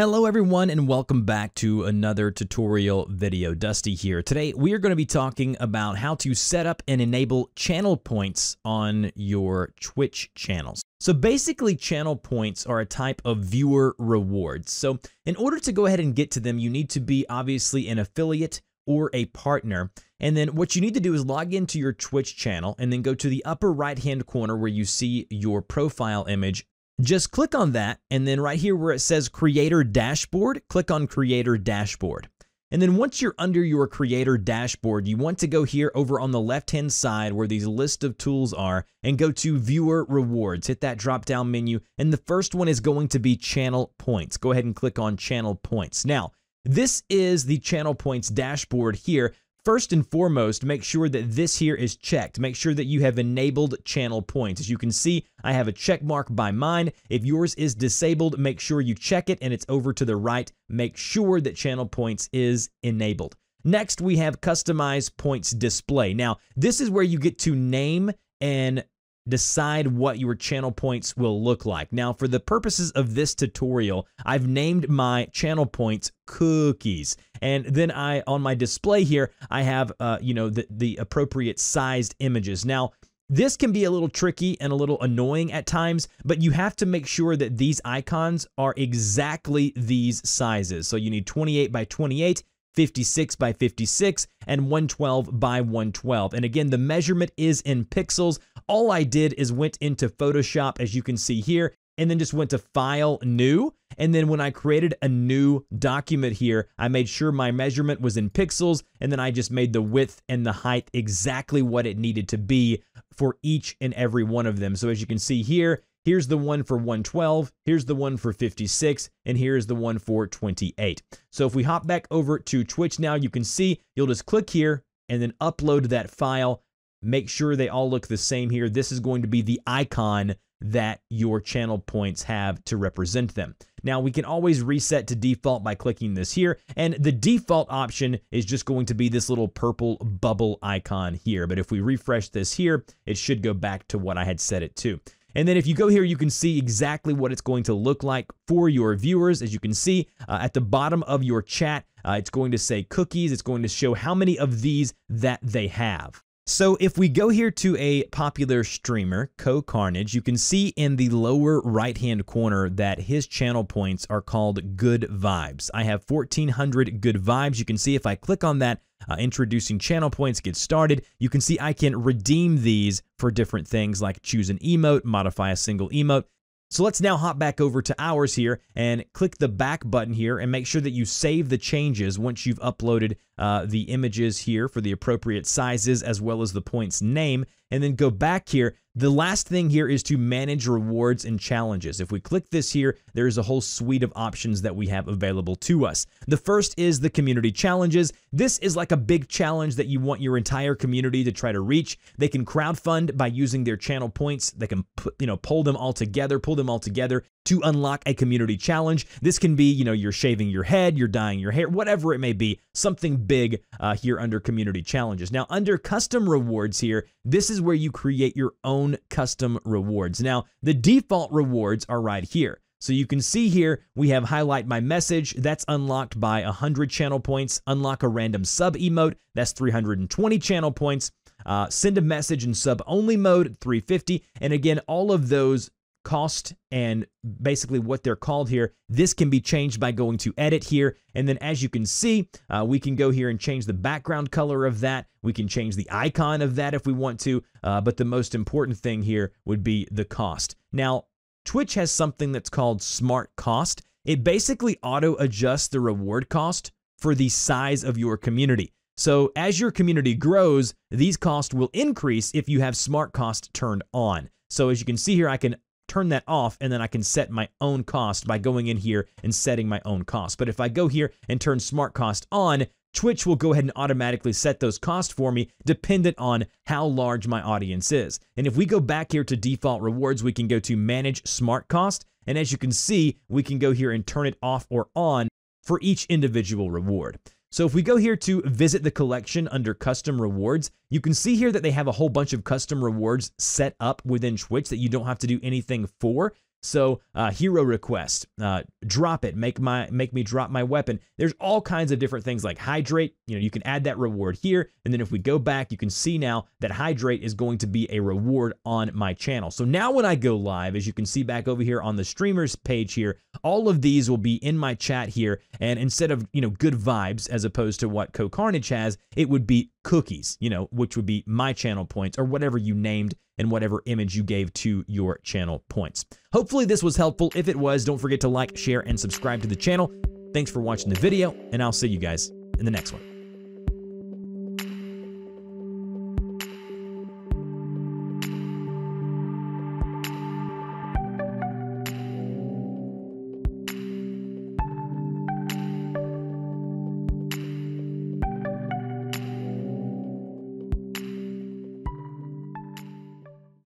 Hello everyone and welcome back to another tutorial video. Dusty here. Today we are going to be talking about how to set up and enable channel points on your Twitch channels. So basically channel points are a type of viewer rewards. So in order to go ahead and get to them, you need to be obviously an affiliate or a partner. And then what you need to do is log into your Twitch channel and then go to the upper right hand corner where you see your profile image just click on that, and then right here where it says Creator Dashboard, click on Creator Dashboard. And then once you're under your Creator Dashboard, you want to go here over on the left-hand side where these list of tools are and go to Viewer Rewards. Hit that drop-down menu, and the first one is going to be Channel Points. Go ahead and click on Channel Points. Now, this is the Channel Points dashboard here. First and foremost, make sure that this here is checked. Make sure that you have enabled channel points. As you can see, I have a check mark by mine. If yours is disabled, make sure you check it and it's over to the right. Make sure that channel points is enabled. Next, we have customize points display. Now, this is where you get to name and decide what your channel points will look like. Now, for the purposes of this tutorial, I've named my channel points cookies. And then I, on my display here, I have, uh, you know, the, the appropriate sized images. Now, this can be a little tricky and a little annoying at times, but you have to make sure that these icons are exactly these sizes. So you need 28 by 28, 56 by 56, and 112 by 112. And again, the measurement is in pixels. All I did is went into Photoshop, as you can see here, and then just went to File, New. And then when I created a new document here, I made sure my measurement was in pixels, and then I just made the width and the height exactly what it needed to be for each and every one of them. So as you can see here, here's the one for 112, here's the one for 56, and here's the one for 28. So if we hop back over to Twitch now, you can see you'll just click here and then upload that file Make sure they all look the same here. This is going to be the icon that your channel points have to represent them. Now we can always reset to default by clicking this here and the default option is just going to be this little purple bubble icon here. But if we refresh this here, it should go back to what I had set it to. And then if you go here, you can see exactly what it's going to look like for your viewers. As you can see uh, at the bottom of your chat, uh, it's going to say cookies. It's going to show how many of these that they have. So if we go here to a popular streamer, CohhCarnage, you can see in the lower right hand corner that his channel points are called good vibes. I have 1400 good vibes. You can see if I click on that, uh, introducing channel points, get started, you can see I can redeem these for different things like choose an emote, modify a single emote. So let's now hop back over to ours here and click the back button here and make sure that you save the changes once you've uploaded uh, the images here for the appropriate sizes as well as the point's name and then go back here. The last thing here is to manage rewards and challenges. If we click this here, there is a whole suite of options that we have available to us. The first is the community challenges. This is like a big challenge that you want your entire community to try to reach. They can crowdfund by using their channel points. They can you know, pull them all together, pull them all together to unlock a community challenge. This can be, you know, you're shaving your head, you're dyeing your hair, whatever it may be, something big uh, here under community challenges. Now, under custom rewards here, this is where you create your own custom rewards. Now, the default rewards are right here. So you can see here, we have highlight my message. That's unlocked by 100 channel points. Unlock a random sub emote. That's 320 channel points. Uh, send a message in sub only mode, 350. And again, all of those cost and basically what they're called here. This can be changed by going to edit here. And then as you can see, uh, we can go here and change the background color of that. We can change the icon of that if we want to. Uh, but the most important thing here would be the cost. Now, Twitch has something that's called smart cost. It basically auto adjusts the reward cost for the size of your community. So as your community grows, these costs will increase if you have smart cost turned on. So as you can see here, I can turn that off and then I can set my own cost by going in here and setting my own cost. But if I go here and turn smart cost on, Twitch will go ahead and automatically set those costs for me dependent on how large my audience is. And if we go back here to default rewards, we can go to manage smart cost. And as you can see, we can go here and turn it off or on for each individual reward. So if we go here to visit the collection under custom rewards, you can see here that they have a whole bunch of custom rewards set up within Twitch that you don't have to do anything for. So uh, hero request, uh, drop it, make my make me drop my weapon. There's all kinds of different things like hydrate. You know, you can add that reward here, and then if we go back, you can see now that hydrate is going to be a reward on my channel. So now when I go live, as you can see back over here on the streamers page here, all of these will be in my chat here, and instead of you know good vibes as opposed to what CohhCarnage has, it would be cookies. You know, which would be my channel points or whatever you named and whatever image you gave to your channel points. Hopefully this was helpful. If it was, don't forget to like, share, and subscribe to the channel. Thanks for watching the video, and I'll see you guys in the next one.